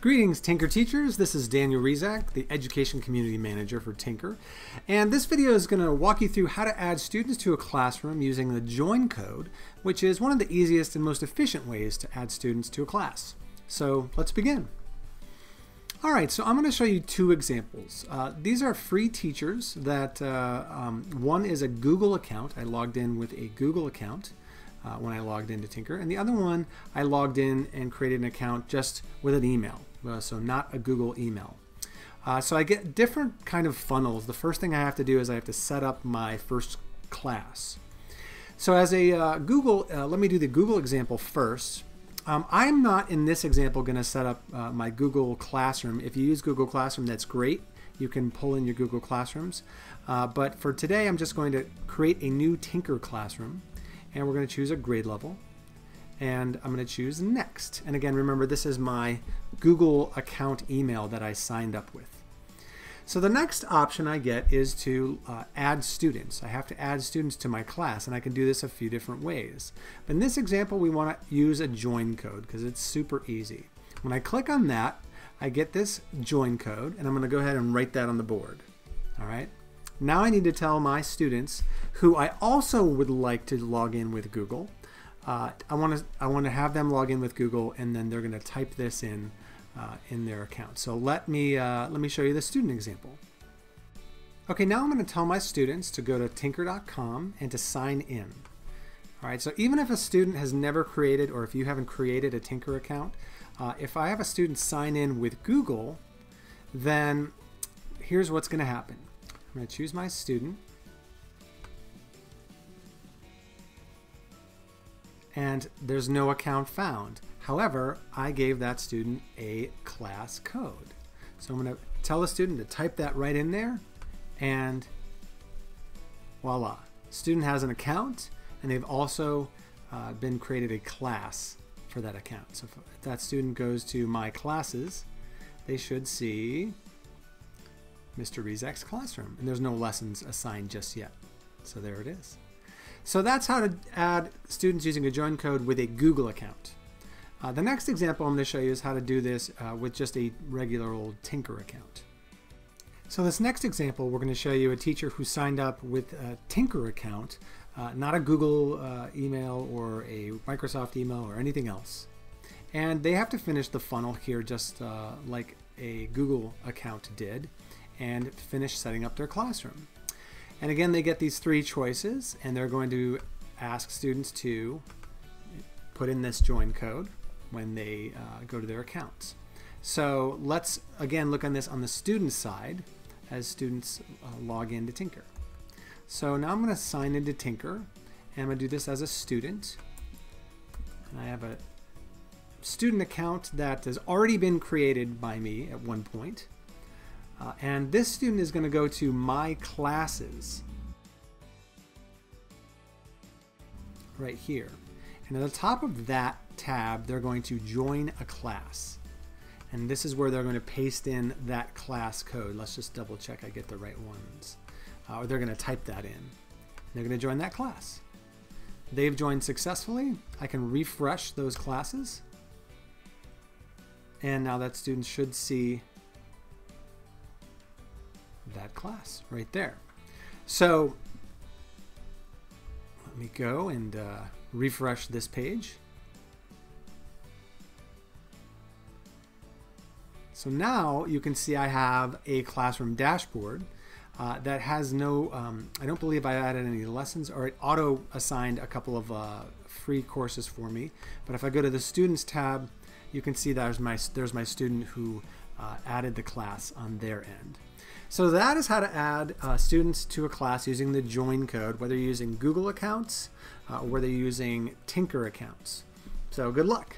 Greetings Tynker teachers, this is Daniel Rezac, the Education Community Manager for Tynker. And this video is going to walk you through how to add students to a classroom using the join code, which is one of the easiest and most efficient ways to add students to a class. So let's begin. Alright, so I'm going to show you two examples. Uh, these are free teachers that uh, um, one is a Google account. I logged in with a Google account uh, when I logged into Tynker. And the other one, I logged in and created an account just with an email, uh, so not a Google email. Uh, so I get different kind of funnels. The first thing I have to do is I have to set up my first class. So as a uh, Google, uh, let me do the Google example first. Um, I'm not in this example going to set up uh, my Google Classroom. If you use Google Classroom, that's great. You can pull in your Google Classrooms. Uh, but for today, I'm just going to create a new Tynker Classroom and we're going to choose a grade level and I'm going to choose next. And again, remember this is my Google account email that I signed up with. So the next option I get is to uh, add students. I have to add students to my class and I can do this a few different ways. But in this example we want to use a join code because it's super easy. When I click on that I get this join code and I'm going to go ahead and write that on the board. All right. Now I need to tell my students who I also would like to log in with Google. Uh, I want to I want to have them log in with Google, and then they're going to type this in uh, in their account. So let me uh, let me show you the student example. Okay, now I'm going to tell my students to go to tynker.com and to sign in. All right, so even if a student has never created, or if you haven't created a Tynker account, uh, if I have a student sign in with Google, then here's what's going to happen. I'm going to choose my student. And there's no account found. However, I gave that student a class code. So I'm going to tell the student to type that right in there and voila. Student has an account and they've also uh, been created a class for that account. So if that student goes to my classes, they should see Mr. Rezac's classroom. And there's no lessons assigned just yet. So there it is. So that's how to add students using a join code with a Google account. Uh, the next example I'm going to show you is how to do this uh, with just a regular old Tynker account. So this next example, we're going to show you a teacher who signed up with a Tynker account, uh, not a Google uh, email or a Microsoft email or anything else. And they have to finish the funnel here just uh, like a Google account did and finish setting up their classroom. And again, they get these three choices, and they're going to ask students to put in this join code when they uh, go to their accounts. So let's again look on this on the student side as students uh, log into Tynker. So now I'm going to sign into Tynker, and I'm going to do this as a student. And I have a student account that has already been created by me at one point. Uh, and this student is going to go to My Classes right here. And at the top of that tab, they're going to join a class. And this is where they're going to paste in that class code. Let's just double check I get the right ones. Uh, or they're going to type that in. They're going to join that class. They've joined successfully. I can refresh those classes. And now that student should see that class right there. So let me go and uh, refresh this page. So now you can see I have a classroom dashboard uh, that has no, um, I don't believe I added any lessons or it auto assigned a couple of uh, free courses for me. But if I go to the students tab, you can see there's my, there's my student who uh, added the class on their end. So that is how to add uh, students to a class using the join code, whether you're using Google accounts uh, or whether you're using Tynker accounts. So good luck.